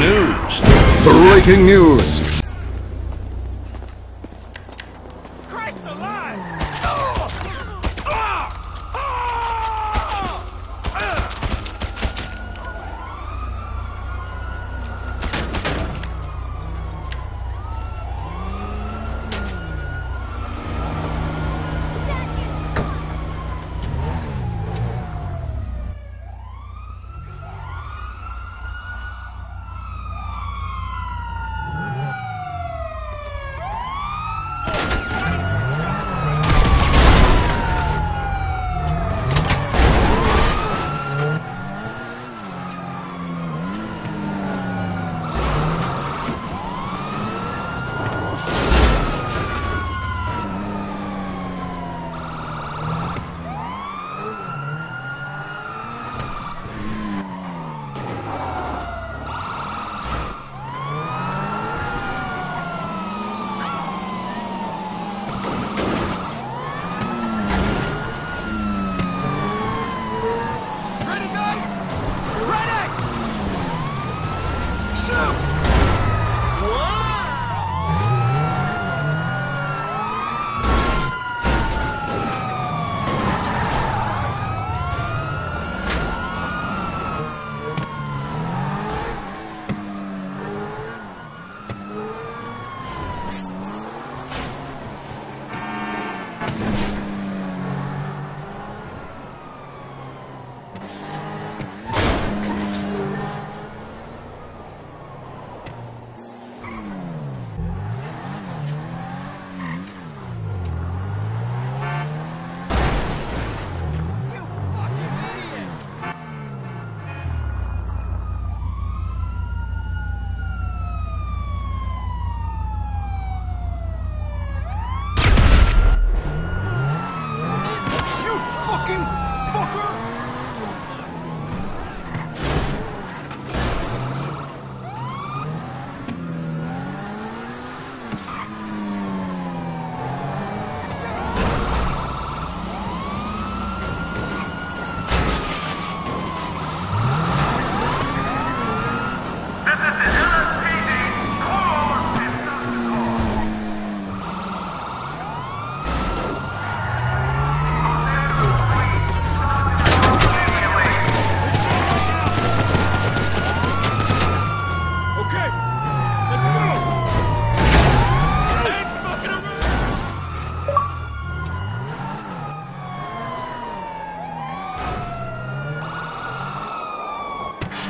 news. Breaking news.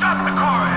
Stop the car!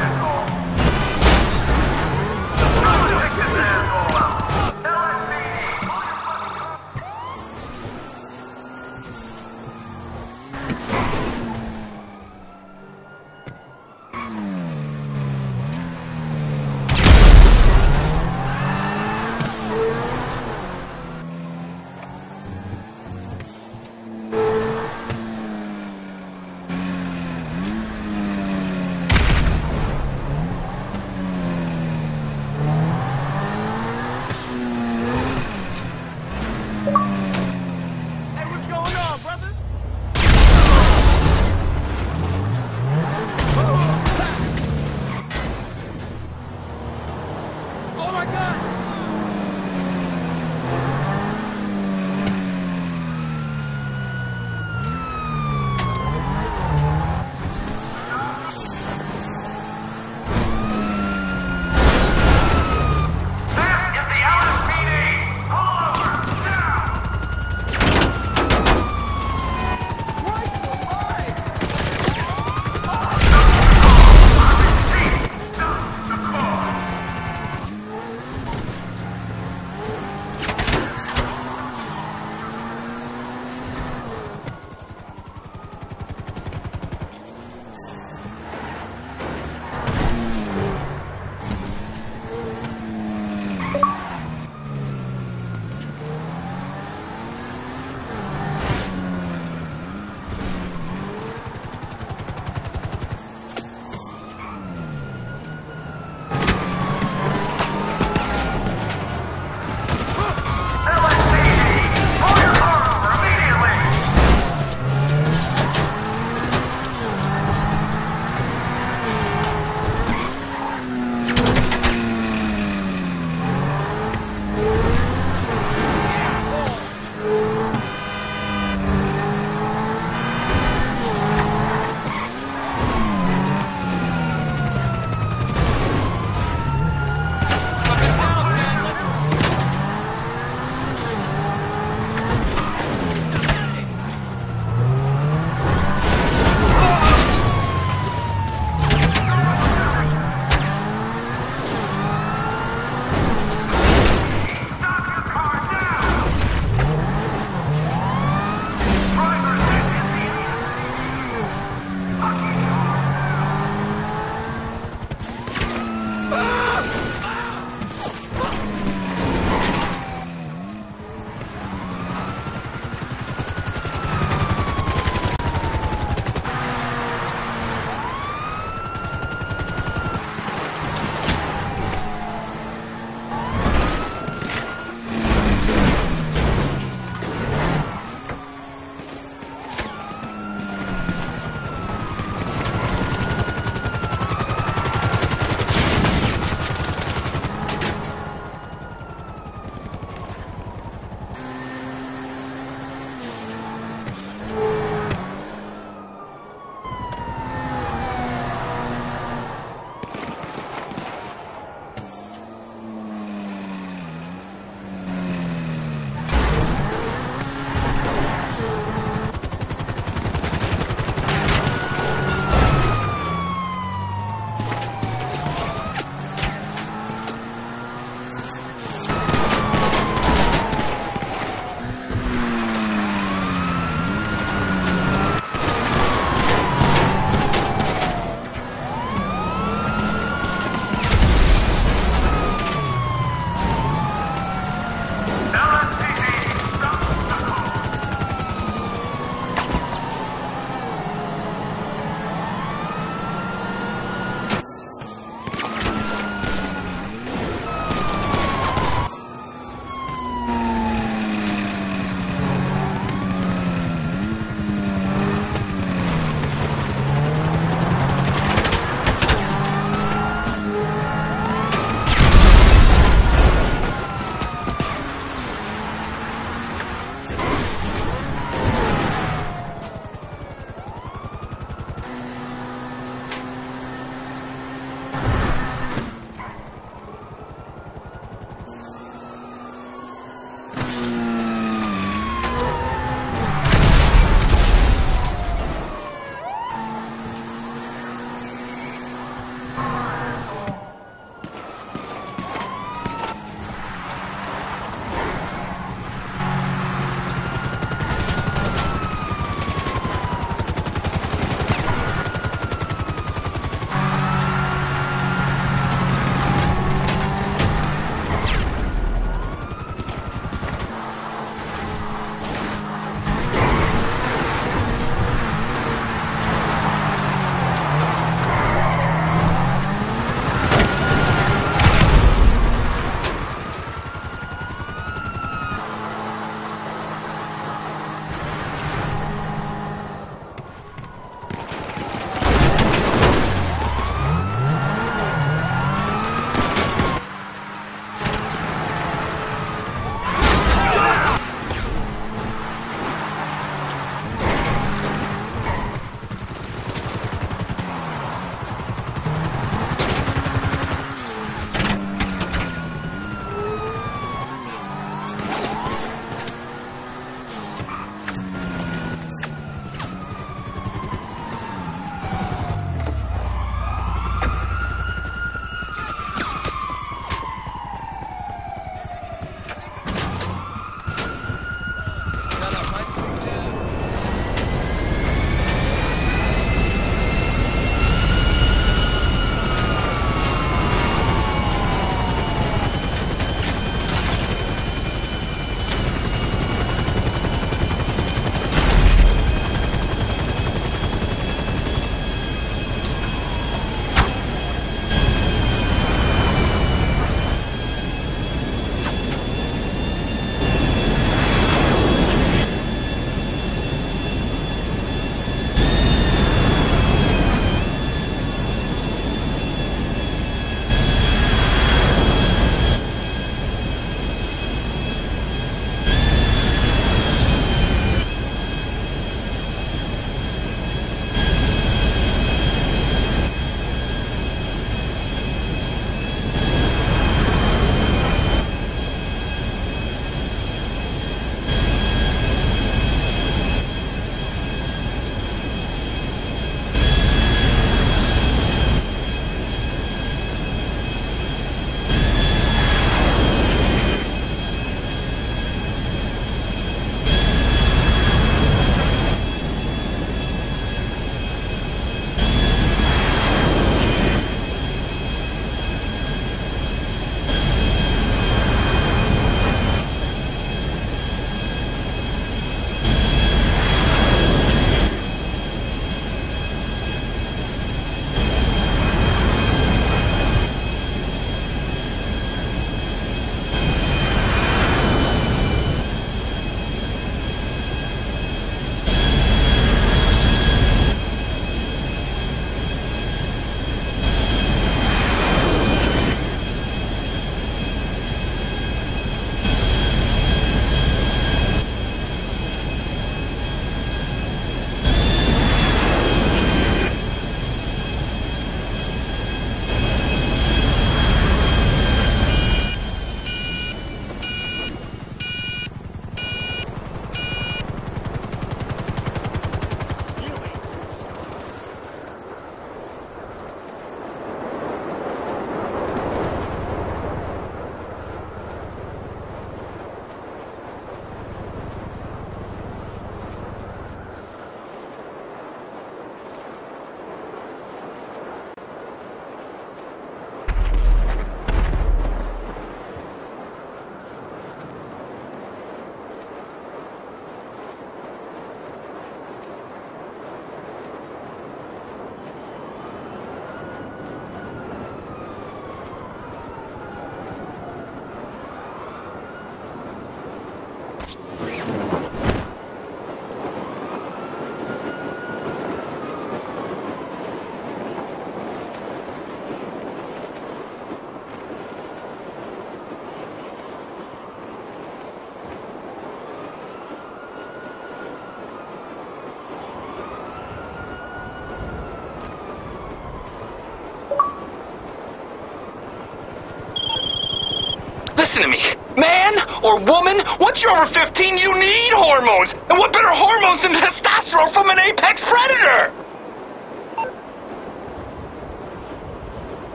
Listen to me. Man or woman, once you're over 15, you need hormones. And what better hormones than testosterone from an apex predator?